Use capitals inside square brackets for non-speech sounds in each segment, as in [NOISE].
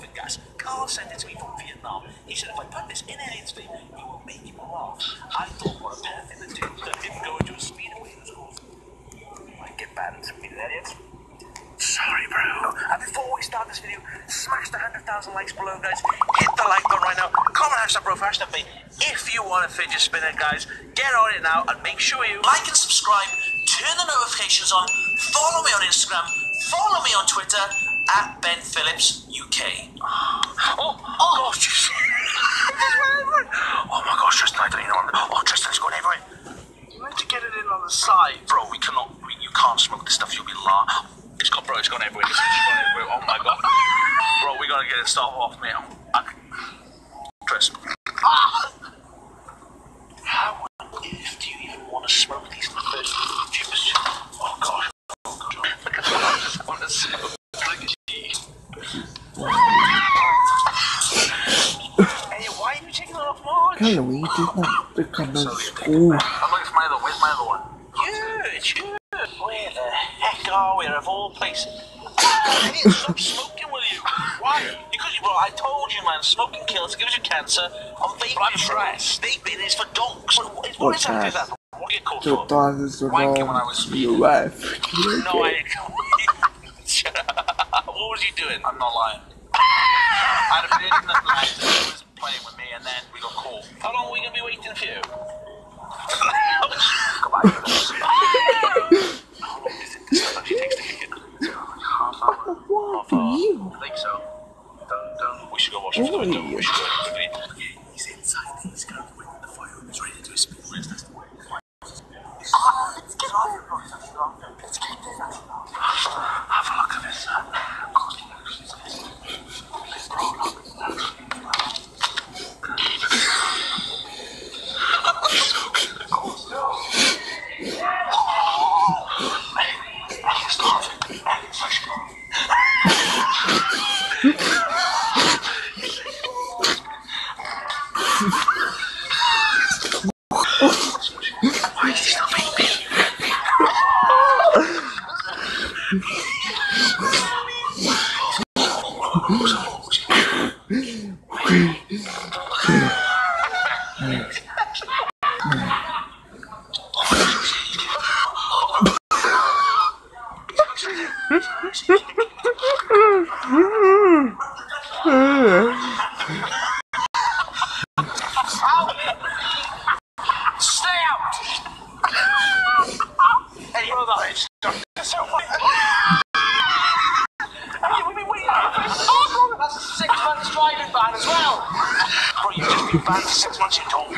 laughing gas. Carl sent it to me from Vietnam. He said if I put this in Elliot's vape, it will make him laugh. I thought what a perfect thing to do. Let him go into a speed awareness course. Might get bad in speed, Elliot. Sorry, bro. And before we start this video, smash the 100,000 likes below, guys. Hit the like button right now. Comment hashtag bro, hashtag me. If you want a fidget spinner, guys, get on it now and make sure you like and subscribe, turn the notifications on, follow me on Instagram, follow me on Twitter at Ben Phillips UK. [GASPS] Oh, oh, gosh. [LAUGHS] oh my gosh, Tristan, I don't even know. Oh, Tristan's going everywhere. You meant to get it in on the side. Bro, we cannot, we, you can't smoke this stuff, you'll be la. It's got, bro, it's gone everywhere. It's gone everywhere. Oh my god. [LAUGHS] Bro, we gotta get it stop off, mate. I, Tris. Ah! How on earth do you even want to smoke these first few percent? Oh gosh. Oh, gosh. Look at that. I just want to smoke. Look at you. Hey, why are you taking Halloween did not become a school. I'm where's my? Huge, huge. Where the heck are we of all places? Ah, stop smoking with you. Why? Because you, bro, I told you, man, smoking kills, gives you cancer. I'm vaping I'm stressed. Vaping is for donks. What, what, what is that? What do you call Your wanking when I was speeding. Your wife. [LAUGHS] no, I. [LAUGHS] Shut up. What was you doing? I'm not lying. Long are we going to be waiting for you? Come this. How long is it? This actually takes to kick in. Half hour. Half hour. I think so. Don't, don't. We should go watch it. Don't, we should go quickly. He's inside. He's going to win the fire. He's ready to do his speed race. That's the way. Let's get on. Let's get this. Have a look at this. Why is he still vaping? Stay out! Hey, you know that it's so Hey, we've been waiting for this. Oh, that's a six months driving ban as well. Bro, you've just been banned for six months, you don't.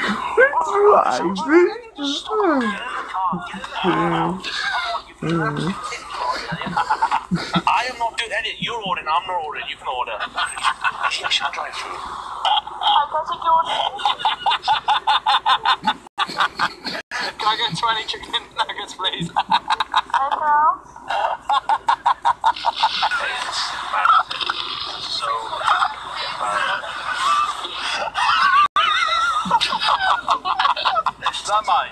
I am not doing any. You're ordering, I'm not ordering, you can order. Actually, I should drive through. Can I get 20 chicken That mine?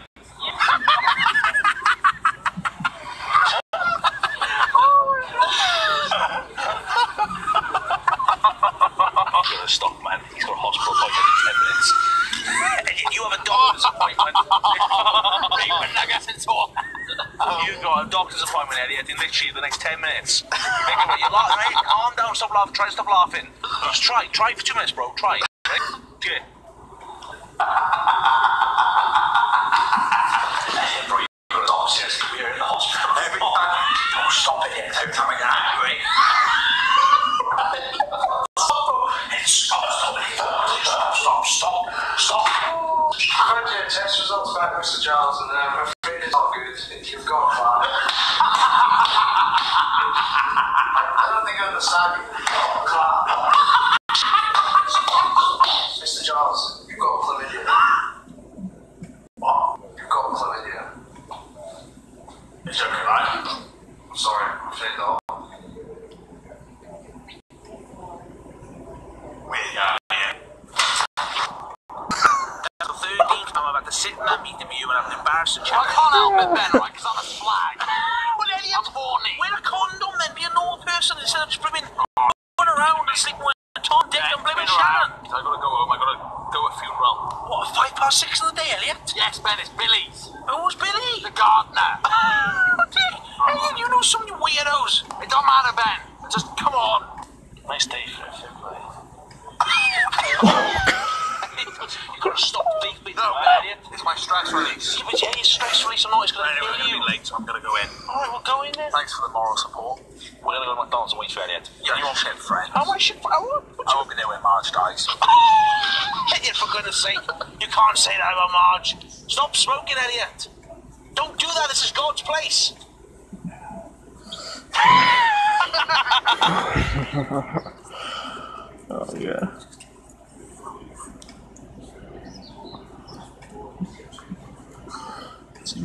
Man. He's got a hospital appointment in 10 minutes. And you have a doctor's appointment. You've got a doctor's appointment, Elliot, in literally the next 10 minutes. About it. Calm down, stop laughing. Try to stop laughing. Just try. Try for two minutes, bro. Try. Right? Okay. Mr. Uh, I'm afraid it's not good. If you've. Giles, you've got chlamydia. I'm afraid though. Where are you? That's the 13th time I've had to sit in that meeting with you and have an embarrassing. I can't help it, Ben, right? Because I'm a slag. [LAUGHS] Well, Elliot, I'm horny. wear a condom then. Be a normal person instead of just blooming going around and sleeping with Tom, Dick, and blooming Shannon. I gotta go home. I gotta go to a funeral. What, five past six in the day, Elliot? Yes, Ben, it's Billy's. Who's Billy? The gardener. Oh, Dick. Elliot, you know so many weirdos. It don't matter, Ben. Just come on. Nice day for a fib, mate. you gotta stop beefing, No, right, Ben. Elliot? It's my stress release. Yeah, but yeah, you're stress release or not, it's gonna Anyway, kill I'm gonna you. be late, so I'm gonna go in. Alright, we'll go in then. Thanks for the moral support. We're gonna go to McDonald's and wait for Elliot. You're your shit friend. How much should I want? I won't be there when Marge dies. [LAUGHS] Elliot, for goodness sake, you can't say that about Marge. Stop smoking, Elliot. Don't do that. This is God's place. [LAUGHS] Oh yeah.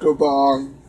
Goodbye.